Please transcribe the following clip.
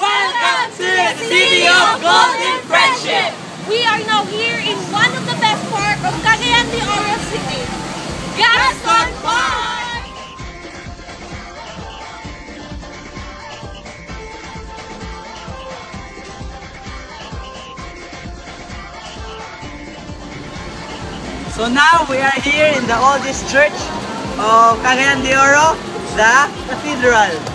Welcome to the City of Golden Friendship! We are now here in one of the best park of Cagayan de Oro City, Gaston Park! So now we are here in the oldest church of Cagayan de Oro, the cathedral.